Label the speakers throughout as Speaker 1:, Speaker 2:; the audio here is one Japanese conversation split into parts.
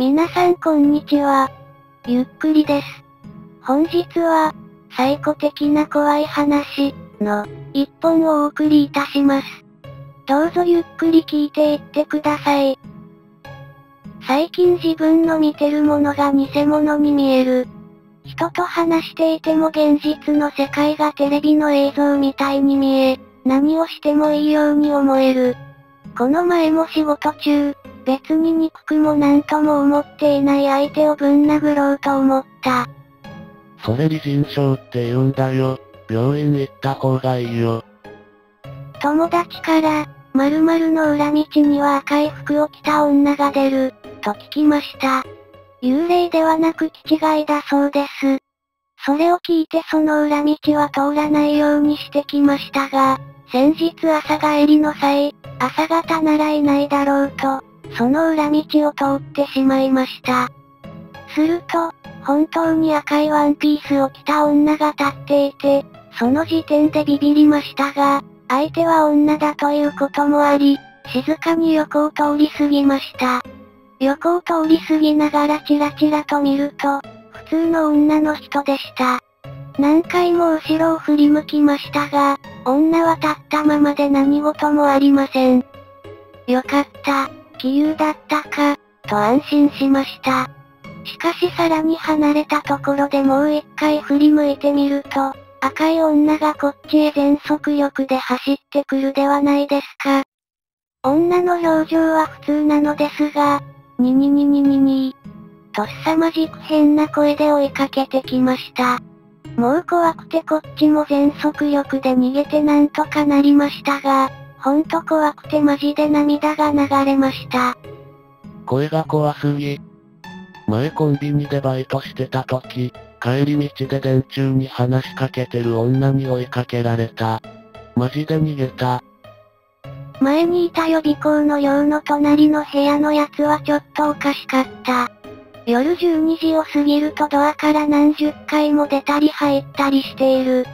Speaker 1: 皆さんこんにちは。ゆっくりです。本日は、最古的な怖い話の一本をお送りいたします。どうぞゆっくり聞いていってください。最近自分の見てるものが偽物に見える。人と話していても現実の世界がテレビの映像みたいに見え、何をしてもいいように思える。この前も仕事中、別に憎くも何とも思っていない相手をぶん殴ろうと思った。
Speaker 2: それ理人症って言うんだよ。病院行った方がいいよ。
Speaker 1: 友達から、〇〇の裏道には赤い服を着た女が出る、と聞きました。幽霊ではなく気違いだそうです。それを聞いてその裏道は通らないようにしてきましたが、先日朝帰りの際、朝方ならいないだろうと、その裏道を通ってしまいました。すると、本当に赤いワンピースを着た女が立っていて、その時点でビビりましたが、相手は女だということもあり、静かに横を通り過ぎました。横を通り過ぎながらチラチラと見ると、普通の女の人でした。何回も後ろを振り向きましたが、女は立ったままで何事もありません。よかった、気流だったか、と安心しました。しかしさらに離れたところでもう一回振り向いてみると、赤い女がこっちへ全速力で走ってくるではないですか。女の表情は普通なのですが、ににににににと凄まじく変な声で追いかけてきました。もう怖くてこっちも全速力で逃げてなんとかなりましたが、ほんと怖くてマジで涙が流れました。
Speaker 2: 声が怖すぎ。前コンビニでバイトしてた時、帰り道で電柱に話しかけてる女に追いかけられた。マジで逃げた。
Speaker 1: 前にいた予備校の寮の隣の部屋のやつはちょっとおかしかった。夜12時を過ぎるとドアから何十回も出たり入ったりしている。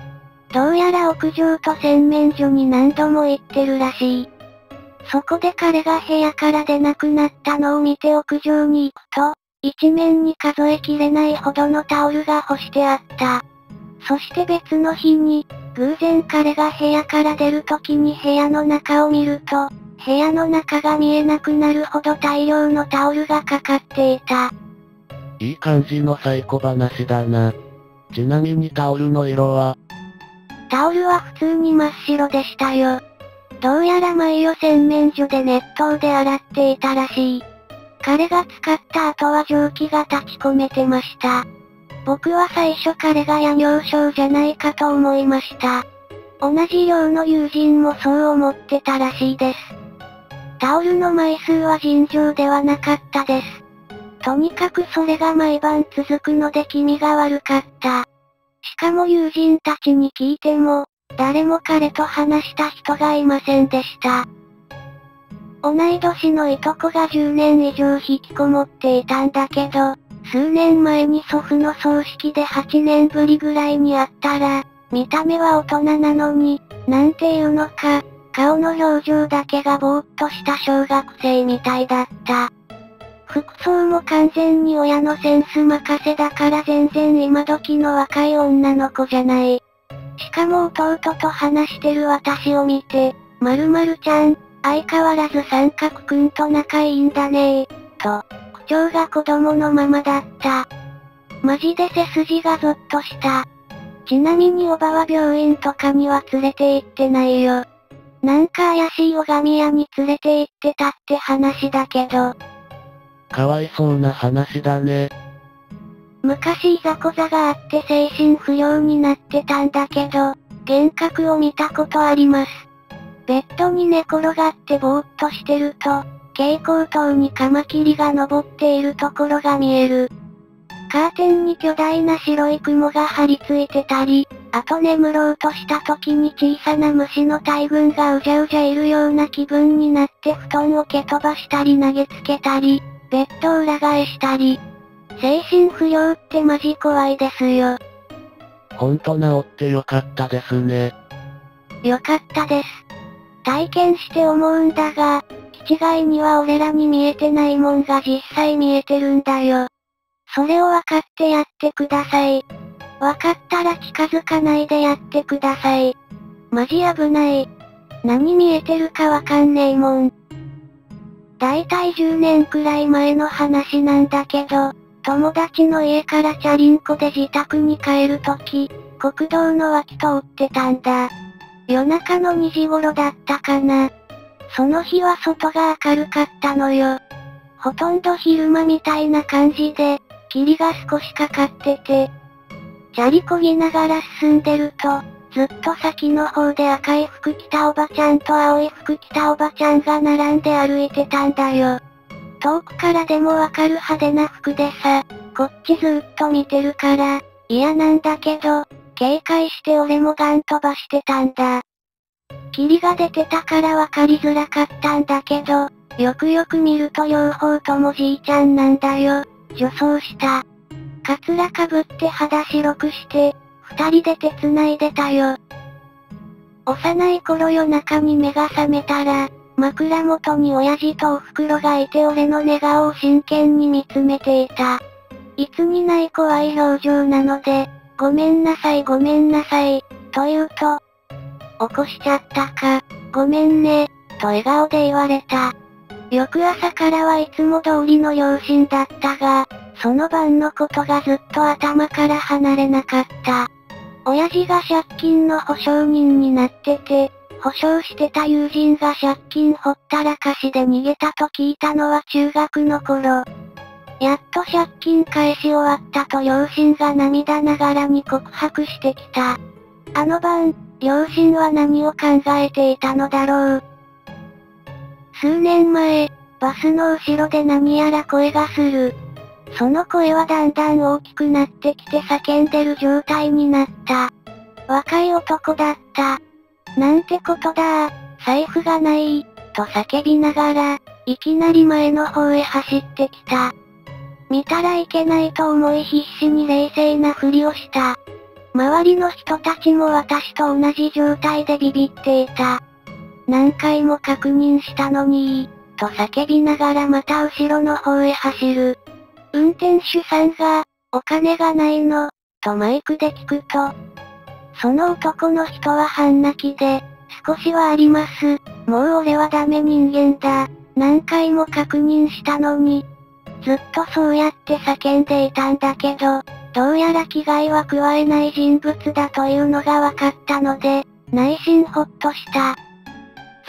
Speaker 1: どうやら屋上と洗面所に何度も行ってるらしい。そこで彼が部屋から出なくなったのを見て屋上に行くと、一面に数えきれないほどのタオルが干してあった。そして別の日に、偶然彼が部屋から出る時に部屋の中を見ると、部屋の中が見えなくなるほど大量のタオルがかかっていた。
Speaker 2: いい感じのサイコ話だな。ちなみにタオルの色は？
Speaker 1: タオルは普通に真っ白でしたよ。どうやら前を洗面所で熱湯で洗っていたらしい。彼が使った後は蒸気が立ち込めてました。僕は最初彼が夜尿症じゃないかと思いました。同じ寮の友人もそう思ってたらしいです。タオルの枚数は尋常ではなかったです。とにかくそれが毎晩続くので気味が悪かった。しかも友人たちに聞いても、誰も彼と話した人がいませんでした。同い年のいとこが10年以上引きこもっていたんだけど、数年前に祖父の葬式で8年ぶりぐらいに会ったら、見た目は大人なのに、なんていうのか、顔の表情だけがぼーっとした小学生みたいだった。服装も完全に親のセンス任せだから全然今時の若い女の子じゃない。しかも弟と話してる私を見て、〇〇ちゃん、相変わらず三角くんと仲いいんだねと、口調が子供のままだった。マジで背筋がゾッとした。ちなみにおばは病院とかには連れて行ってないよ。なんか怪しい拝み屋に連れて行ってたって話だけど、
Speaker 2: かわいそうな話だね。
Speaker 1: 昔いざこざがあって精神不良になってたんだけど、幻覚を見たことあります。ベッドに寝転がってぼーっとしてると、蛍光灯にカマキリが登っているところが見える。カーテンに巨大な白い雲が張り付いてたり、あと眠ろうとした時に小さな虫の大群がうじゃうじゃいるような気分になって布団を蹴飛ばしたり投げつけたり、ベッド裏返したり。精神不良ってマジ怖いですよ。
Speaker 2: ほんと治ってよかったですね。
Speaker 1: よかったです。体験して思うんだが、一概には俺らに見えてないもんが実際見えてるんだよ。それを分かってやってください。分かったら近づかないでやってください。マジ危ない。何見えてるかわかんねえもん。だいたい10年くらい前の話なんだけど、友達の家からチャリンコで自宅に帰るとき、国道の脇通ってたんだ。夜中の2時頃だったかな。その日は外が明るかったのよ。ほとんど昼間みたいな感じで、霧が少しかかってて、チャリこぎながら進んでると、ずっと先の方で赤い服着たおばちゃんと青い服着たおばちゃんが並んで歩いてたんだよ。遠くからでもわかる派手な服でさ、こっちずっと見てるから、嫌なんだけど、警戒して俺もガン飛ばしてたんだ。霧が出てたからわかりづらかったんだけど、よくよく見ると両方ともじいちゃんなんだよ。女装した。カツラかぶって肌白くして、二人で手繋いでたよ。幼い頃夜中に目が覚めたら、枕元に親父とお袋がいて俺の寝顔を真剣に見つめていた。いつにない怖い表情なので、ごめんなさいごめんなさい、と言うと、起こしちゃったか、ごめんね、と笑顔で言われた。翌朝からはいつも通りの両親だったが、その晩のことがずっと頭から離れなかった。親父が借金の保証人になってて、保証してた友人が借金ほったらかしで逃げたと聞いたのは中学の頃。やっと借金返し終わったと両親が涙ながらに告白してきた。あの晩、両親は何を考えていたのだろう。数年前、バスの後ろで何やら声がする。その声はだんだん大きくなってきて叫んでる状態になった。若い男だった。なんてことだ財布がない、と叫びながら、いきなり前の方へ走ってきた。見たらいけないと思い必死に冷静なふりをした。周りの人たちも私と同じ状態でビビっていた。何回も確認したのに、と叫びながらまた後ろの方へ走る。運転手さんが、お金がないの、とマイクで聞くと、その男の人は半泣きで、少しはあります。もう俺はダメ人間だ。何回も確認したのに。ずっとそうやって叫んでいたんだけど、どうやら危害は加えない人物だというのが分かったので、内心ほっとした。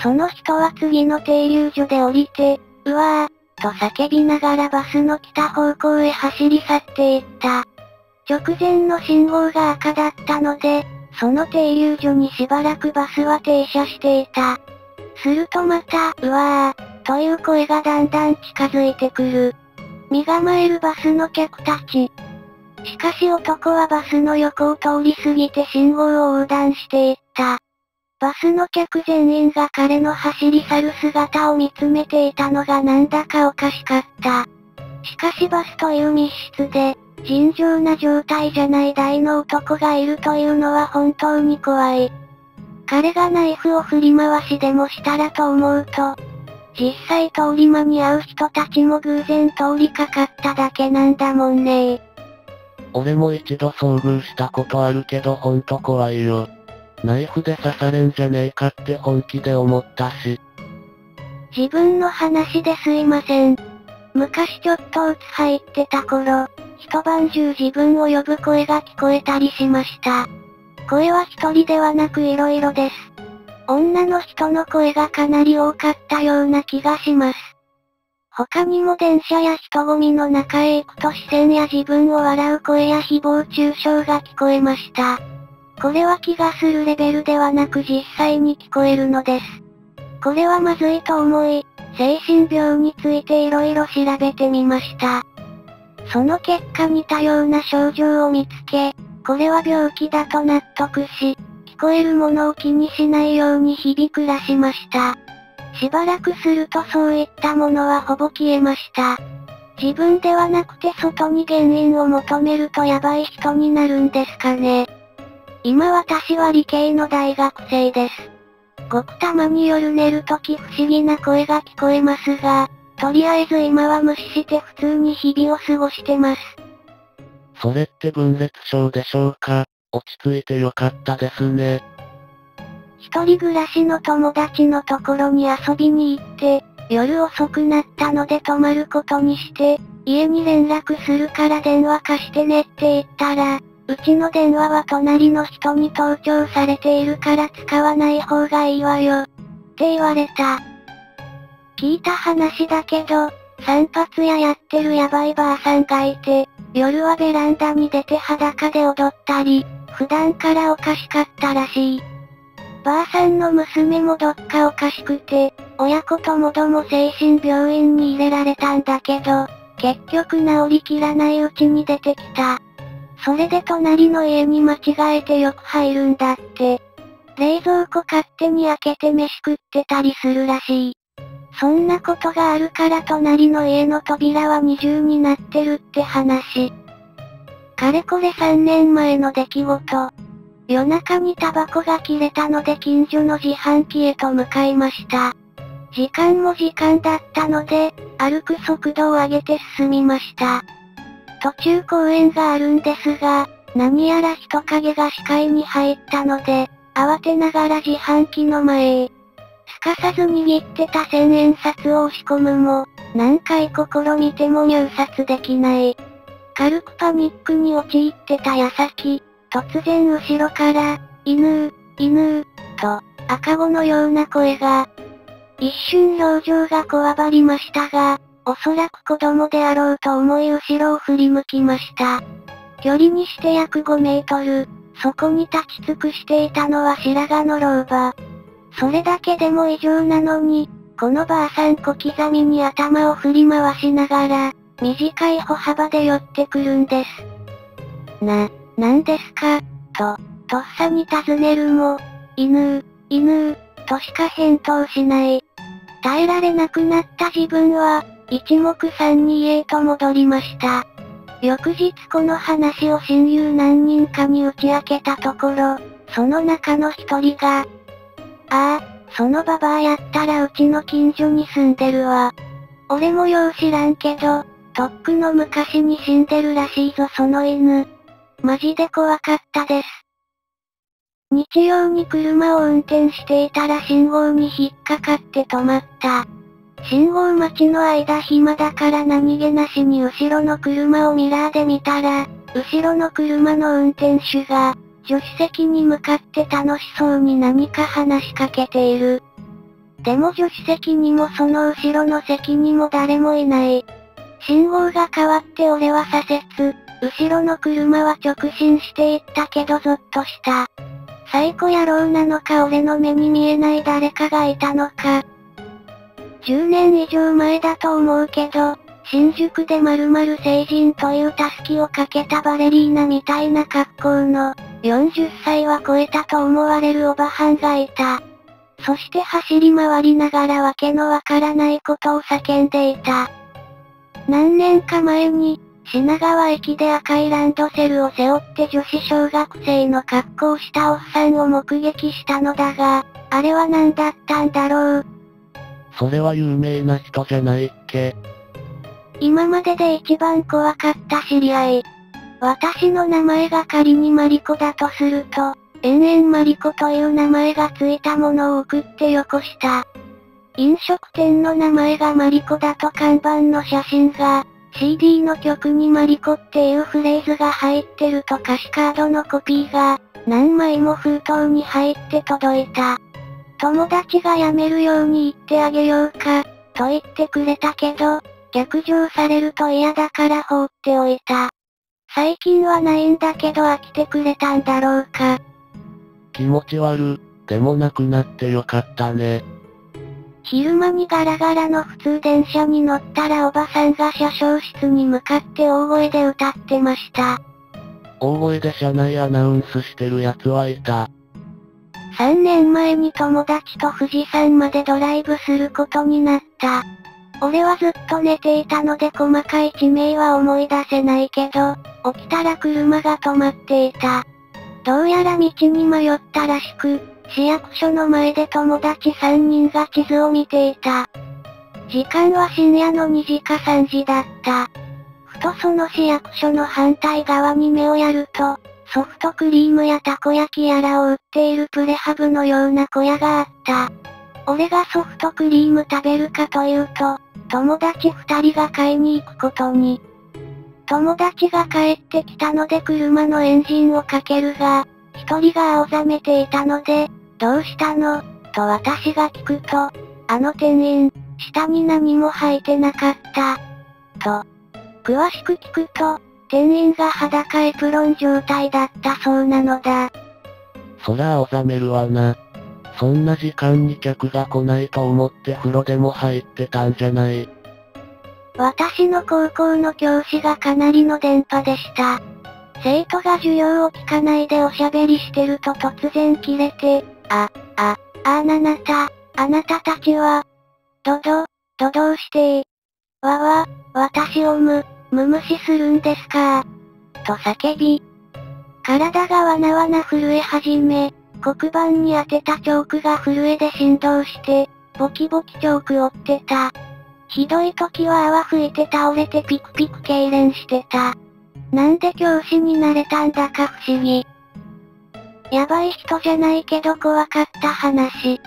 Speaker 1: その人は次の停留所で降りて、うわー、と叫びながらバスの来た方向へ走り去っていった。直前の信号が赤だったので、その停留所にしばらくバスは停車していた。するとまた、うわー、という声がだんだん近づいてくる。身構えるバスの客たち。しかし男はバスの横を通り過ぎて信号を横断していった。バスの客全員が彼の走り去る姿を見つめていたのがなんだかおかしかった。しかしバスという密室で、尋常な状態じゃない大の男がいるというのは本当に怖い。彼がナイフを振り回しでもしたらと思うと、実際通り魔に会う人たちも偶然通りかかっただけなんだもんね
Speaker 2: 俺も一度遭遇したことあるけどほんと怖いよ。ナイフで刺されんじゃねえかって本気で思ったし。
Speaker 1: 自分の話ですいません。昔ちょっと鬱入ってた頃、一晩中自分を呼ぶ声が聞こえたりしました。声は一人ではなく色々です。女の人の声がかなり多かったような気がします。他にも電車や人混みの中へ行くと視線や自分を笑う声や誹謗中傷が聞こえました。これは気がするレベルではなく実際に聞こえるのです。これはまずいと思い、精神病について色々調べてみました。その結果似たような症状を見つけ、これは病気だと納得し、聞こえるものを気にしないように日々暮らしました。しばらくするとそういったものはほぼ消えました。自分ではなくて外に原因を求めるとヤバい人になるんですかね。今私は理系の大学生です。ごくたまに夜寝るとき不思議な声が聞こえますが、とりあえず今は無視して普通に日々を過ごしてます。
Speaker 2: それって分裂症でしょうか？落ち着いてよかったですね。
Speaker 1: 一人暮らしの友達のところに遊びに行って、夜遅くなったので泊まることにして、家に連絡するから電話貸してねって言ったら、うちの電話は隣の人に盗聴されているから使わない方がいいわよ。って言われた。聞いた話だけど、散髪屋やってるヤバいばあさんがいて、夜はベランダに出て裸で踊ったり、普段からおかしかったらしい。ばあさんの娘もどっかおかしくて、親子ともども精神病院に入れられたんだけど、結局治りきらないうちに出てきた。それで隣の家に間違えてよく入るんだって。冷蔵庫勝手に開けて飯食ってたりするらしい。そんなことがあるから隣の家の扉は二重になってるって話。かれこれ3年前の出来事。夜中にタバコが切れたので近所の自販機へと向かいました。時間も時間だったので、歩く速度を上げて進みました。途中公園があるんですが、何やら人影が視界に入ったので、慌てながら自販機の前へ。すかさず握ってた千円札を押し込むも、何回試みても入札できない。軽くパニックに陥ってた矢先、突然後ろから、犬犬と、赤子のような声が。一瞬表情がこわばりましたが、おそらく子供であろうと思い後ろを振り向きました。距離にして約5メートル、そこに立ち尽くしていたのは白髪の老婆。それだけでも異常なのに、このばあさん小刻みに頭を振り回しながら、短い歩幅で寄ってくるんです。な、なんですか？と、とっさに尋ねるも、犬、犬、としか返答しない。耐えられなくなった自分は、一目散に家へと戻りました。翌日この話を親友何人かに打ち明けたところ、その中の一人が、ああ、そのババアやったらうちの近所に住んでるわ。俺もよう知らんけど、とっくの昔に死んでるらしいぞその犬。マジで怖かったです。日曜に車を運転していたら信号に引っかかって止まった。信号待ちの間暇だから何気なしに後ろの車をミラーで見たら、後ろの車の運転手が、助手席に向かって楽しそうに何か話しかけている。でも助手席にもその後ろの席にも誰もいない。信号が変わって俺は左折、後ろの車は直進していったけどゾッとした。サイコ野郎なのか俺の目に見えない誰かがいたのか。10年以上前だと思うけど、新宿で〇〇成人というタスキをかけたバレリーナみたいな格好の、40歳は超えたと思われるおばはんがいた。そして走り回りながらわけのわからないことを叫んでいた。何年か前に、品川駅で赤いランドセルを背負って女子小学生の格好をしたおっさんを目撃したのだが、あれは何だったんだろう。
Speaker 2: それは有名な人じゃないっけ？
Speaker 1: 今までで一番怖かった知り合い。私の名前が仮にマリコだとすると、延々マリコという名前がついたものを送ってよこした。飲食店の名前がマリコだと看板の写真が、CD の曲にマリコっていうフレーズが入ってると歌詞カードのコピーが、何枚も封筒に入って届いた。友達が辞めるように言ってあげようか、と言ってくれたけど、逆上されると嫌だから放っておいた。最近はないんだけど飽きてくれたんだろうか。
Speaker 2: 気持ち悪、でもなくなってよかったね。
Speaker 1: 昼間にガラガラの普通電車に乗ったらおばさんが車掌室に向かって大声で歌ってました。
Speaker 2: 大声で車内アナウンスしてる奴はいた。
Speaker 1: 3年前に友達と富士山までドライブすることになった。俺はずっと寝ていたので細かい地名は思い出せないけど、起きたら車が止まっていた。どうやら道に迷ったらしく、市役所の前で友達3人が地図を見ていた。時間は深夜の2時か3時だった。ふとその市役所の反対側に目をやると、ソフトクリームやたこ焼きやらを売っているプレハブのような小屋があった。俺がソフトクリーム食べるかというと、友達二人が買いに行くことに。友達が帰ってきたので車のエンジンをかけるが、一人が青ざめていたので、どうしたの？と私が聞くと、あの店員、下に何も履いてなかった。と。詳しく聞くと、店員が裸エプロン状態だったそうなのだ。
Speaker 2: そら青ざめるわな。そんな時間に客が来ないと思って風呂でも入ってたんじゃない。
Speaker 1: 私の高校の教師がかなりの電波でした。生徒が授業を聞かないでおしゃべりしてると突然切れて、あ、あ、あななた、あなたたちは、どど、どどうしてわわ、私をむ、む無視するんですか？と叫び、体がわなわな震え始め、黒板に当てたチョークが震えで振動して、ボキボキチョーク折ってた。ひどい時は泡吹いて倒れてピクピク痙攣してた。なんで教師になれたんだか不思議。やばい人じゃないけど怖かった話。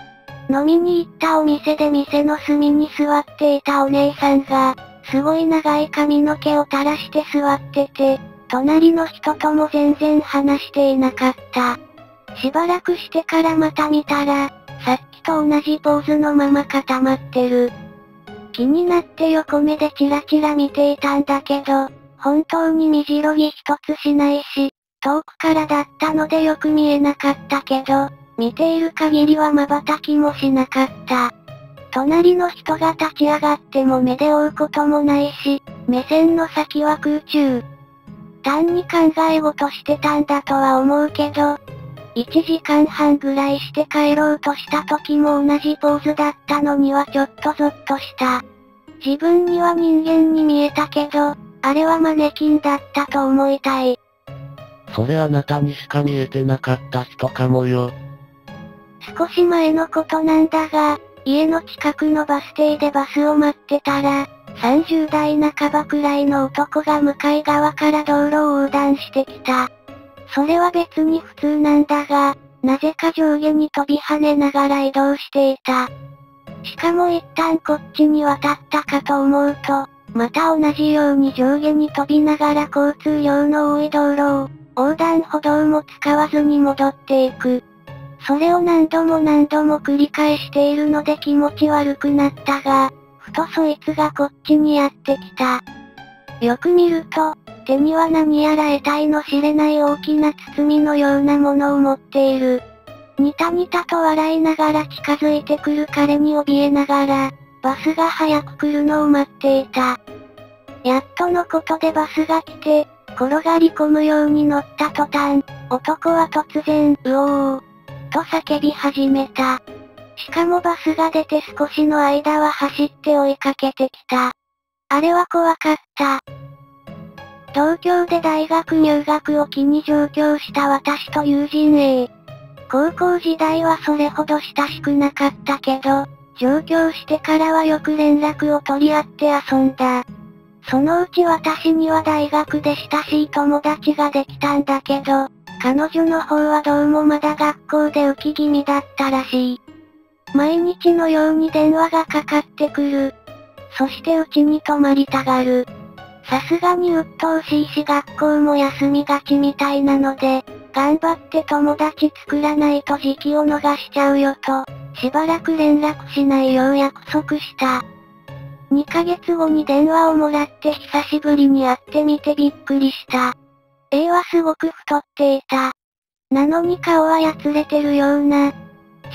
Speaker 1: 飲みに行ったお店で店の隅に座っていたお姉さんが、すごい長い髪の毛を垂らして座ってて、隣の人とも全然話していなかった。しばらくしてからまた見たら、さっきと同じポーズのまま固まってる。気になって横目でチラチラ見ていたんだけど、本当に見白ぎ一つしないし、遠くからだったのでよく見えなかったけど、見ている限りは瞬きもしなかった。隣の人が立ち上がっても目で追うこともないし、目線の先は空中。単に考え事してたんだとは思うけど、1時間半ぐらいして帰ろうとした時も同じポーズだったのにはちょっとゾッとした。自分には人間に見えたけど、あれはマネキンだったと思いたい。
Speaker 2: それあなたにしか見えてなかった人かもよ。
Speaker 1: 少し前のことなんだが、家の近くのバス停でバスを待ってたら、30代半ばくらいの男が向かい側から道路を横断してきた。それは別に普通なんだが、なぜか上下に飛び跳ねながら移動していた。しかも一旦こっちに渡ったかと思うと、また同じように上下に飛びながら交通量の多い道路を、横断歩道も使わずに戻っていく。それを何度も何度も繰り返しているので気持ち悪くなったが、ふとそいつがこっちにやってきた。よく見ると、手には何やら得体の知れない大きな包みのようなものを持っている。ニタニタと笑いながら近づいてくる彼に怯えながら、バスが早く来るのを待っていた。やっとのことでバスが来て、転がり込むように乗った途端、男は突然、うおー、と叫び始めた。しかもバスが出て少しの間は走って追いかけてきた。あれは怖かった。東京で大学入学を機に上京した私と友人 A。高校時代はそれほど親しくなかったけど、上京してからはよく連絡を取り合って遊んだ。そのうち私には大学で親しい友達ができたんだけど、彼女の方はどうもまだ学校で浮き気味だったらしい。毎日のように電話がかかってくる。そしてうちに泊まりたがる。さすがに鬱陶しいし学校も休みがちみたいなので、頑張って友達作らないと時期を逃しちゃうよと、しばらく連絡しないよう約束した。2ヶ月後に電話をもらって久しぶりに会ってみてびっくりした。A はすごく太っていた。なのに顔はやつれてるような、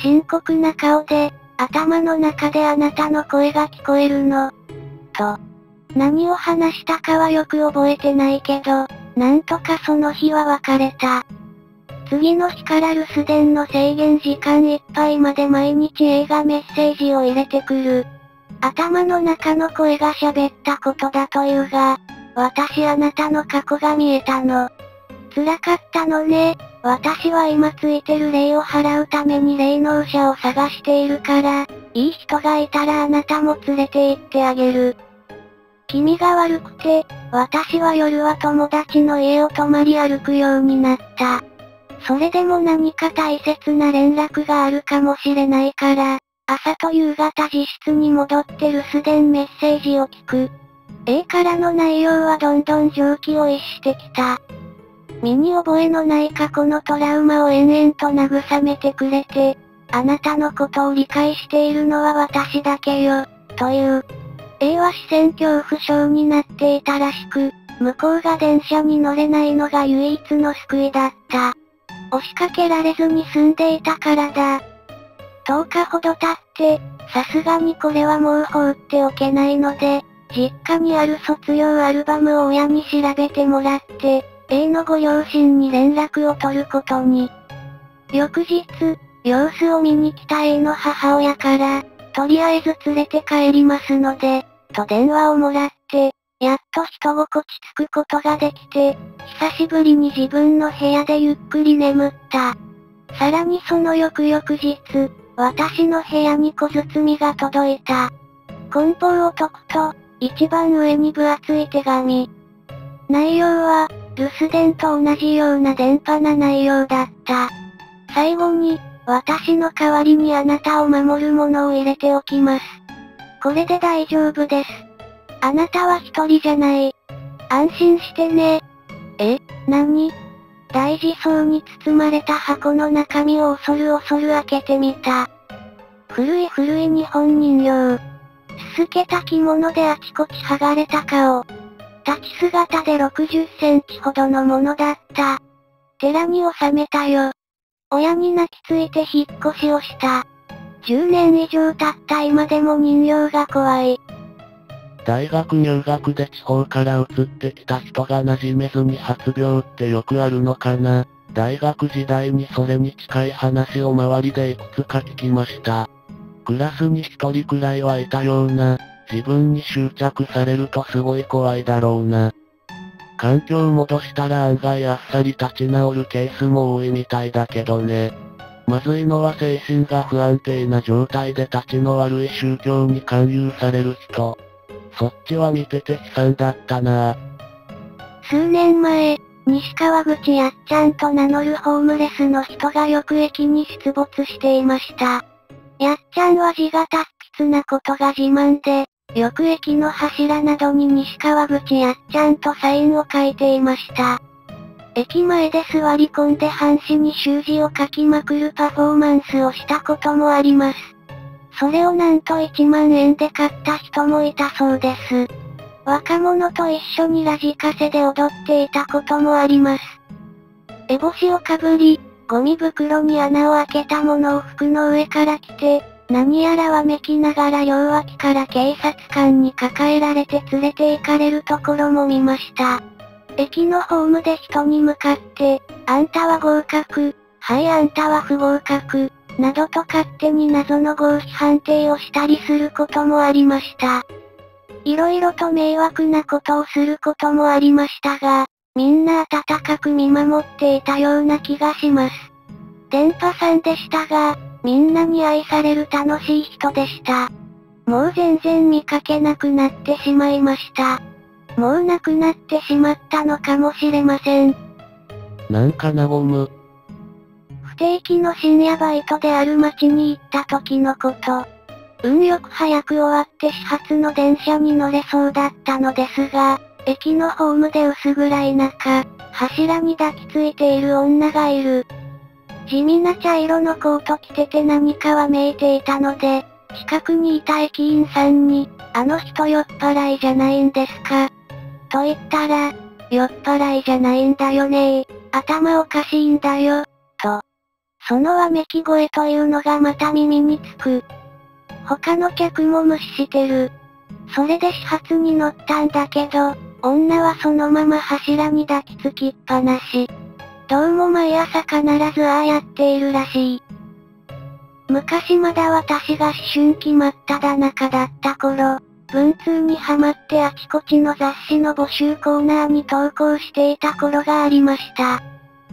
Speaker 1: 深刻な顔で、頭の中であなたの声が聞こえるの。と。何を話したかはよく覚えてないけど、なんとかその日は別れた。次の日から留守電の制限時間いっぱいまで毎日映画メッセージを入れてくる。頭の中の声が喋ったことだというが、私あなたの過去が見えたの。辛かったのね、私は今ついてる霊を払うために霊能者を探しているから、いい人がいたらあなたも連れて行ってあげる。気味が悪くて、私は夜は友達の家を泊まり歩くようになった。それでも何か大切な連絡があるかもしれないから、朝と夕方自室に戻って留守電メッセージを聞く。A からの内容はどんどん常軌を逸してきた。身に覚えのない過去のトラウマを延々と慰めてくれて、あなたのことを理解しているのは私だけよ、という。A は視線恐怖症になっていたらしく、向こうが電車に乗れないのが唯一の救いだった。押しかけられずに済んでいたからだ。10日ほど経って、さすがにこれはもう放っておけないので、実家にある卒業アルバムを親に調べてもらって、A のご両親に連絡を取ることに。翌日、様子を見に来た A の母親から、とりあえず連れて帰りますので、と電話をもらって、やっと人心地つくことができて、久しぶりに自分の部屋でゆっくり眠った。さらにその翌々日、私の部屋に小包が届いた。梱包を解くと、一番上に分厚い手紙。内容は、留守電と同じような電波な内容だった。最後に、私の代わりにあなたを守るものを入れておきます。これで大丈夫です。あなたは一人じゃない。安心してね。え、何？大事そうに包まれた箱の中身を恐る恐る開けてみた。古い古い日本人形。すすけた着物であちこち剥がれた顔。立ち姿で60センチほどのものだった。寺に収めたよ。親に泣きついて引っ越しをした。10年以上経った今でも人形が怖い。
Speaker 2: 大学入学で地方から移ってきた人が馴染めずに発病ってよくあるのかな。大学時代にそれに近い話を周りでいくつか聞きました。クラスに一人くらいはいたような、自分に執着されるとすごい怖いだろうな。環境戻したら案外あっさり立ち直るケースも多いみたいだけどね。まずいのは精神が不安定な状態で立ちの悪い宗教に勧誘される人。そっちは見てて悲惨だったな
Speaker 1: 数年前、西川口やっちゃんと名乗るホームレスの人がよく駅に出没していました。やっちゃんは字が達筆なことが自慢で、よく駅の柱などに西川口やっちゃんとサインを書いていました。駅前で座り込んで半紙に習字を書きまくるパフォーマンスをしたこともあります。それをなんと1万円で買った人もいたそうです。若者と一緒にラジカセで踊っていたこともあります。烏帽子をかぶり、ゴミ袋に穴を開けたものを服の上から着て、何やらわめきながら両脇から警察官に抱えられて連れて行かれるところも見ました。駅のホームで人に向かって、あんたは合格、はいあんたは不合格、などと勝手に謎の合否判定をしたりすることもありました。いろいろと迷惑なことをすることもありましたが、みんな温かく見守っていたような気がします。電波さんでしたが、みんなに愛される楽しい人でした。もう全然見かけなくなってしまいました。もうなくなってしまったのかもしれません。
Speaker 2: なんか和む。
Speaker 1: 不定期の深夜バイトである町に行った時のこと。運よく早く終わって始発の電車に乗れそうだったのですが、駅のホームで薄暗い中、柱に抱きついている女がいる。地味な茶色のコート着てて何かわめいていたので、近くにいた駅員さんに、あの人酔っ払いじゃないんですかと言ったら、酔っ払いじゃないんだよね頭おかしいんだよ、と。そのわめき声というのがまた耳につく。他の客も無視してる。それで始発に乗ったんだけど、女はそのまま柱に抱きつきっぱなし。どうも毎朝必ずああやっているらしい。昔まだ私が思春期真っ只中だった頃、文通にハマってあちこちの雑誌の募集コーナーに投稿していた頃がありました。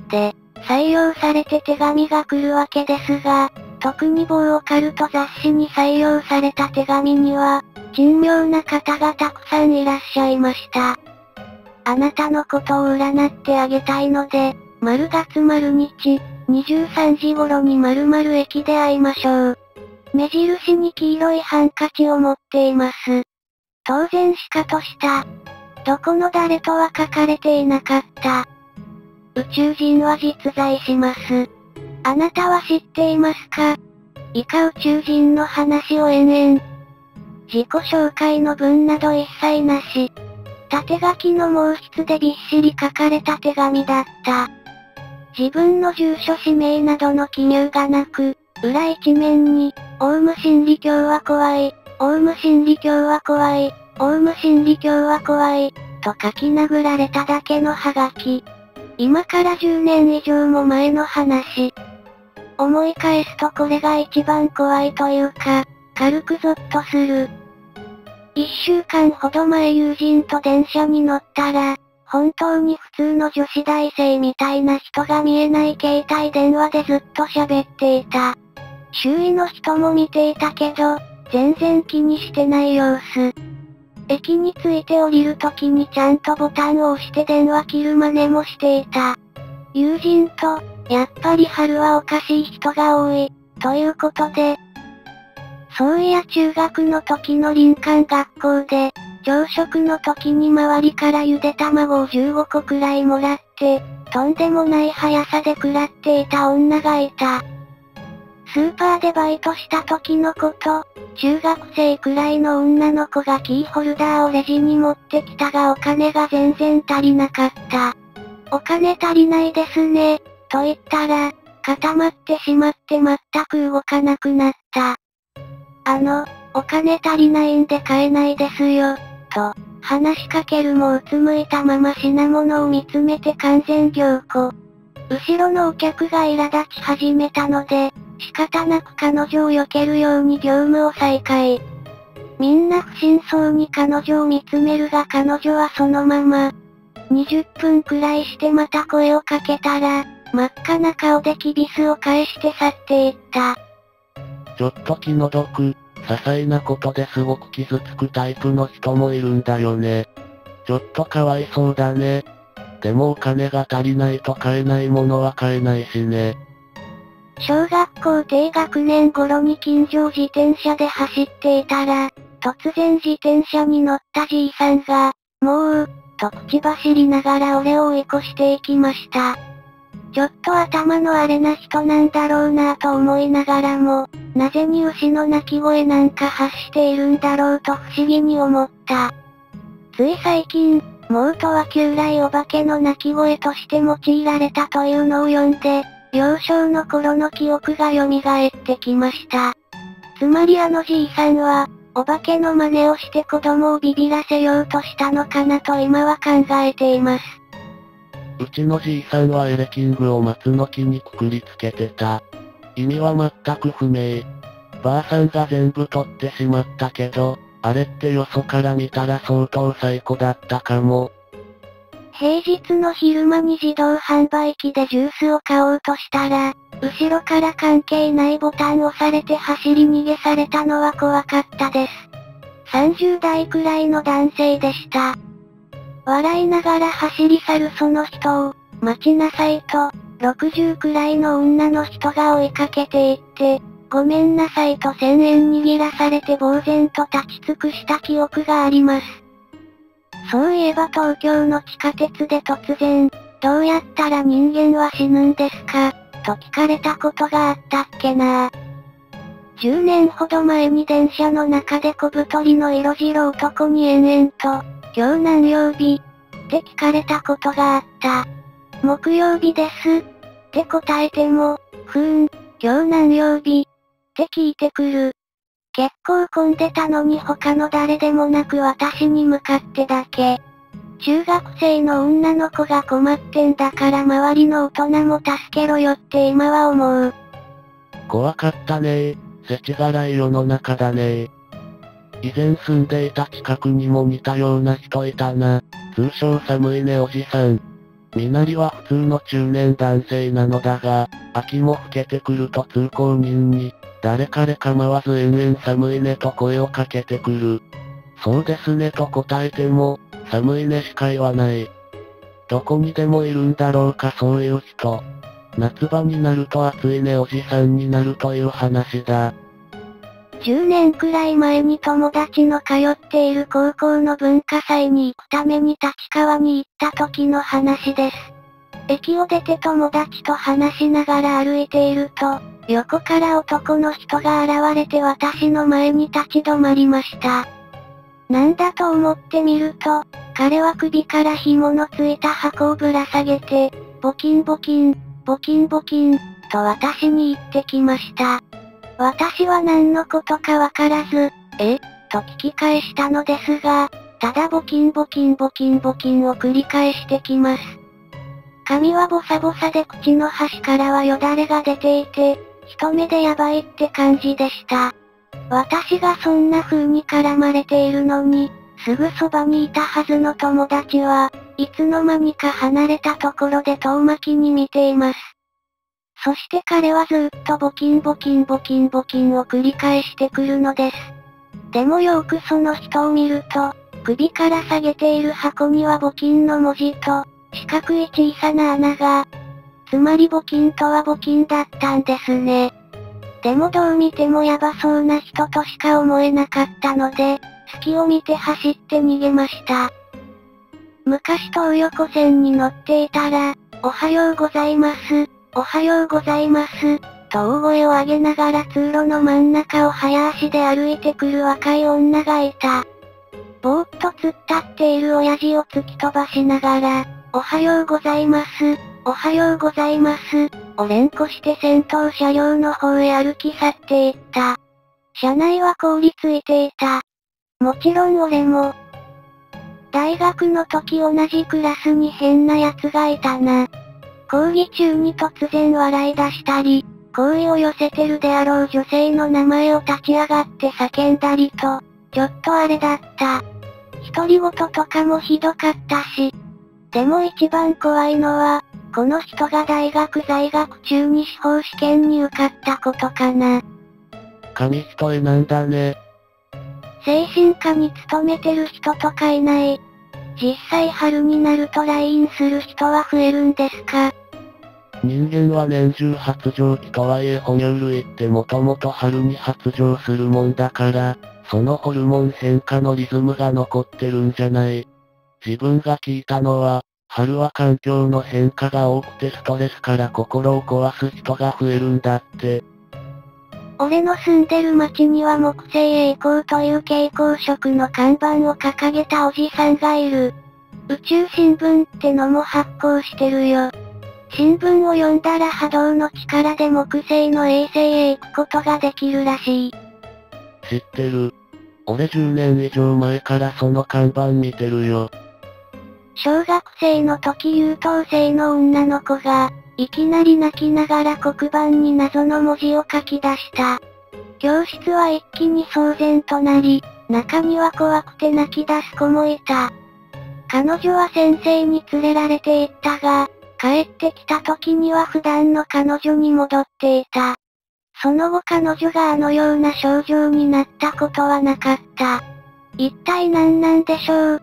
Speaker 1: で、採用されて手紙が来るわけですが、特に某オカルト雑誌に採用された手紙には、珍妙な方がたくさんいらっしゃいました。あなたのことを占ってあげたいので、丸月丸日、23時頃に〇〇駅で会いましょう。目印に黄色いハンカチを持っています。当然しかとした。どこの誰とは書かれていなかった。宇宙人は実在します。あなたは知っていますか？以下宇宙人の話を延々。自己紹介の文など一切なし。縦書きの毛筆でびっしり書かれた手紙だった。自分の住所氏名などの記入がなく、裏一面に、オウム真理教は怖い、オウム真理教は怖い、オウム真理教は怖い、と書き殴られただけのハガキ。今から10年以上も前の話。思い返すとこれが一番怖いというか、軽くゾッとする。一週間ほど前友人と電車に乗ったら、本当に普通の女子大生みたいな人が見えない携帯電話でずっと喋っていた。周囲の人も見ていたけど、全然気にしてない様子。駅に着いて降りる時にちゃんとボタンを押して電話切る真似もしていた。友人と、やっぱり春はおかしい人が多い、ということで。そういや中学の時の林間学校で、朝食の時に周りからゆで卵を15個くらいもらって、とんでもない速さで食らっていた女がいた。スーパーでバイトした時のこと、中学生くらいの女の子がキーホルダーをレジに持ってきたがお金が全然足りなかった。お金足りないですね、と言ったら、固まってしまって全く動かなくなった。あの、お金足りないんで買えないですよ、と、話しかけるもうつむいたまま品物を見つめて完全凝固。後ろのお客が苛立ち始めたので、仕方なく彼女を避けるように業務を再開。みんな不審そうに彼女を見つめるが彼女はそのまま。20分くらいしてまた声をかけたら、真っ赤な顔でキビスを返して去っていった。
Speaker 2: ちょっと気の毒、些細なことですごく傷つくタイプの人もいるんだよね。ちょっとかわいそうだね。でもお金が足りないと買えないものは買えないしね。
Speaker 1: 小学校低学年頃に近所を自転車で走っていたら、突然自転車に乗ったじいさんが、もう、と口走りながら俺を追い越していきました。ちょっと頭のあれな人なんだろうなぁと思いながらも、なぜに牛の鳴き声なんか発しているんだろうと不思議に思った。つい最近、モウとは旧来お化けの鳴き声として用いられたというのを読んで、幼少の頃の記憶が蘇ってきました。つまりあのじいさんは、お化けの真似をして子供をビビらせようとしたのかなと今は考えています。
Speaker 2: うちのじいさんはエレキングを松の木にくくりつけてた。意味は全く不明。ばあさんが全部取ってしまったけど、あれってよそから見たら相当最高だったかも。
Speaker 1: 平日の昼間に自動販売機でジュースを買おうとしたら、後ろから関係ないボタンを押されて走り逃げされたのは怖かったです。30代くらいの男性でした。笑いながら走り去るその人を、待ちなさいと、60くらいの女の人が追いかけていって、ごめんなさいと1000円握らされて呆然と立ち尽くした記憶があります。そういえば東京の地下鉄で突然、どうやったら人間は死ぬんですかと聞かれたことがあったっけな10年ほど前に電車の中で小太りの色白男に延々と、今日何曜日って聞かれたことがあった。木曜日です。って答えても、ふーん、今日何曜日って聞いてくる。結構混んでたのに他の誰でもなく私に向かってだけ。中学生の女の子が困ってんだから周りの大人も助けろよって今は思う。
Speaker 2: 怖かったね世知辛い世の中だね以前住んでいた近くにも似たような人いたな。通称寒いねおじさん。みなりは普通の中年男性なのだが、秋も更けてくると通行人に、誰彼構わず延々寒いねと声をかけてくる。そうですねと答えても、寒いねしか言わない。どこにでもいるんだろうかそういう人。夏場になると暑いねおじさんになるという話だ。
Speaker 1: 10年くらい前に友達の通っている高校の文化祭に行くために立川に行った時の話です。駅を出て友達と話しながら歩いていると、横から男の人が現れて私の前に立ち止まりました。なんだと思ってみると、彼は首から紐のついた箱をぶら下げて、ボキンボキン、ボキンボキン、と私に言ってきました。私は何のことかわからず、え？と聞き返したのですが、ただボキンボキンボキンボキンを繰り返してきます。髪はボサボサで口の端からはよだれが出ていて、一目でやばいって感じでした。私がそんな風に絡まれているのに、すぐそばにいたはずの友達は、いつの間にか離れたところで遠巻きに見ています。そして彼はずっとボキンボキンボキンボキンを繰り返してくるのです。でもよくその人を見ると、首から下げている箱には募金の文字と、四角い小さな穴が。つまり募金とは募金だったんですね。でもどう見てもヤバそうな人としか思えなかったので、隙を見て走って逃げました。昔東横線に乗っていたら、おはようございます、おはようございます、と大声を上げながら通路の真ん中を早足で歩いてくる若い女がいた。ぼーっと突っ立っている親父を突き飛ばしながら、おはようございます、おはようございます、を連呼して先頭車両の方へ歩き去っていった。車内は凍りついていた。もちろん俺も。大学の時同じクラスに変な奴がいたな。講義中に突然笑い出したり、好意を寄せてるであろう女性の名前を立ち上がって叫んだりと、ちょっとあれだった。独り言とかもひどかったし。でも一番怖いのは、この人が大学在学中に司法試験に受かったことかな。
Speaker 2: 紙一重なんだね。
Speaker 1: 精神科に勤めてる人とかいない。実際春になると来院する人は増えるんですか？
Speaker 2: 人間は年中発情期とはいえ哺乳類ってもともと春に発情するもんだから、そのホルモン変化のリズムが残ってるんじゃない。自分が聞いたのは、春は環境の変化が多くてストレスから心を壊す人が増えるんだって。
Speaker 1: 俺の住んでる町には木星栄光という蛍光色の看板を掲げたおじさんがいる。宇宙新聞ってのも発行してるよ。新聞を読んだら波動の力で木星の衛星へ行くことができるらしい。
Speaker 2: 知ってる。俺10年以上前からその看板見てるよ。
Speaker 1: 小学生の時優等生の女の子が、いきなり泣きながら黒板に謎の文字を書き出した。教室は一気に騒然となり、中には怖くて泣き出す子もいた。彼女は先生に連れられて行ったが、帰ってきた時には普段の彼女に戻っていた。その後彼女があのような症状になったことはなかった。一体何なんでしょう？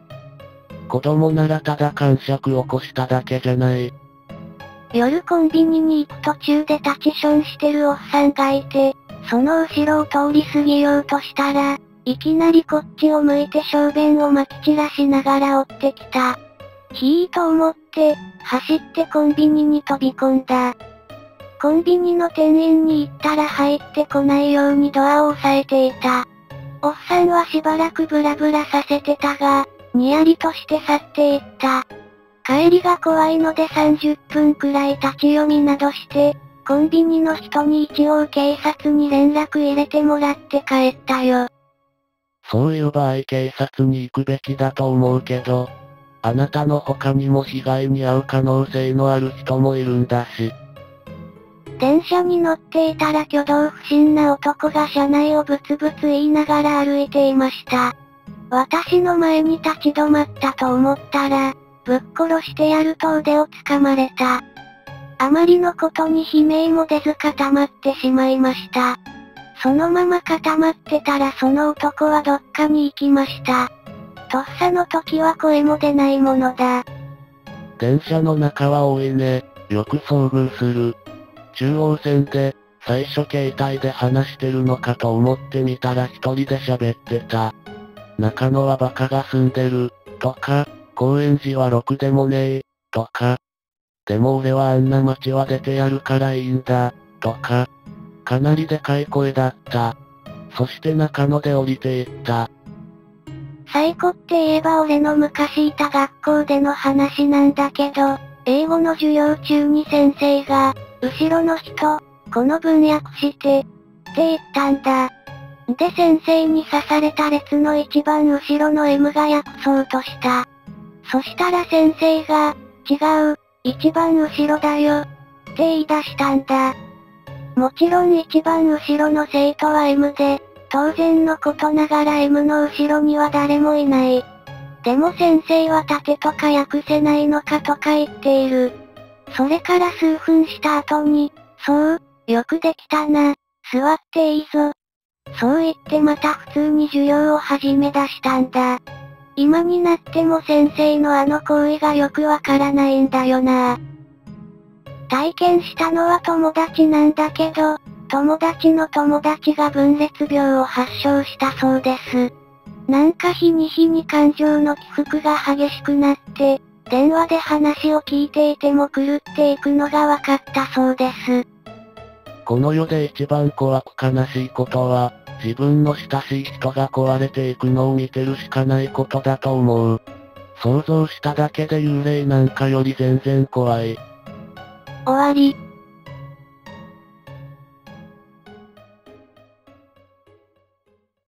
Speaker 2: 子供ならただ感触を起こしただけじゃない。
Speaker 1: 夜コンビニに行く途中で立ちションしてるおっさんがいて、その後ろを通り過ぎようとしたら、いきなりこっちを向いて小便を撒き散らしながら追ってきた。ひーと思って、走ってコンビニに飛び込んだ。コンビニの店員に行ったら入ってこないようにドアを押さえていた。おっさんはしばらくブラブラさせてたが、にやりとして去っていった。帰りが怖いので30分くらい立ち読みなどして、コンビニの人に一応警察に連絡入れてもらって帰ったよ。
Speaker 2: そういう場合警察に行くべきだと思うけど、あなたの他にも被害に遭う可能性のある人もいるんだし。
Speaker 1: 電車に乗っていたら挙動不審な男が車内をブツブツ言いながら歩いていました。私の前に立ち止まったと思ったら、ぶっ殺してやると腕を掴まれた。あまりのことに悲鳴も出ず固まってしまいました。そのまま固まってたらその男はどっかに行きました。とっさの時は声も出ないものだ。
Speaker 2: 電車の中は多いね。よく遭遇する。中央線で、最初携帯で話してるのかと思ってみたら一人で喋ってた。中野はバカが住んでる、とか、高円寺はろくでもねえ、とか。でも俺はあんな街は出てやるからいいんだ、とか。かなりでかい声だった。そして中野で降りていった。
Speaker 1: 最古って言えば俺の昔いた学校での話なんだけど、英語の授業中に先生が、後ろの人、この文訳して、って言ったんだ。で先生に刺された列の一番後ろの M が訳そうとした。そしたら先生が、違う、一番後ろだよ、って言い出したんだ。もちろん一番後ろの生徒は M で、当然のことながら M の後ろには誰もいない。でも先生は盾とか訳せないのかとか言っている。それから数分した後に、そう、よくできたな、座っていいぞ。そう言ってまた普通に授業を始め出したんだ。今になっても先生のあの行為がよくわからないんだよな。体験したのは友達なんだけど、友達の友達が分裂病を発症したそうです。なんか日に日に感情の起伏が激しくなって、電話で話を聞いていても狂っていくのが分かったそうです。
Speaker 2: この世で一番怖く悲しいことは、自分の親しい人が壊れていくのを見てるしかないことだと思う。想像しただけで幽霊なんかより全然怖い。
Speaker 1: 終わり。